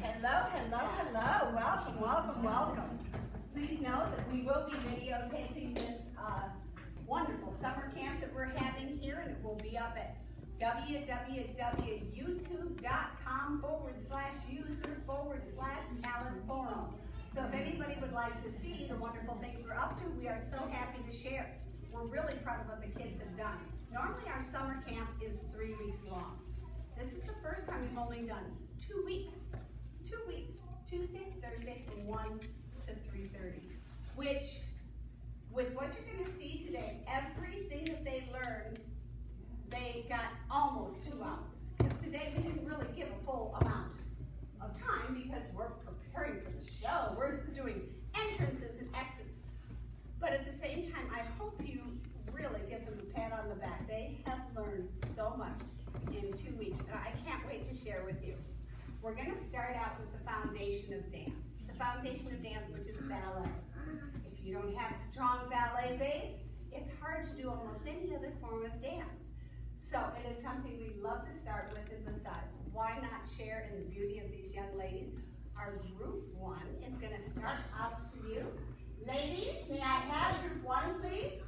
Hello, hello, hello. Welcome, welcome, welcome. Please know that we will be videotaping this uh, wonderful summer camp that we're having here, and it will be up at www.youtube.com forward slash user forward slash talent forum. So if anybody would like to see the wonderful things we're up to, we are so happy to share. We're really proud of what the kids have done. Normally our summer camp is three weeks long. This is the first time we've only done two weeks. Two weeks, Tuesday, Thursday, from one to three thirty. Which, with what you're gonna see today, everything that they learned, they got almost two hours. Because today we didn't really give a full amount of time because we're preparing for the show. We're doing entrances and exits. But at the same time, I hope you really give them a pat on the back. They have learned so much in two weeks, I can't wait to share with you. We're gonna start out with the foundation of dance. The foundation of dance, which is ballet. If you don't have a strong ballet base, it's hard to do almost any other form of dance. So it is something we love to start with, and besides, why not share in the beauty of these young ladies? Our group one is gonna start out for you. Ladies, may I have group one, please?